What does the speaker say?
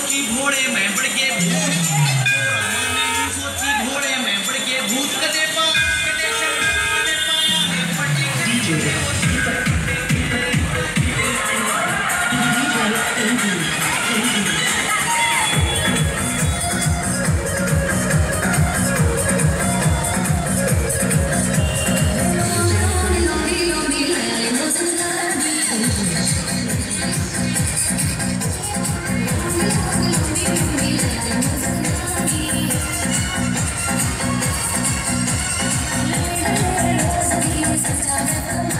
सोची घोड़े में बढ़ के Yeah.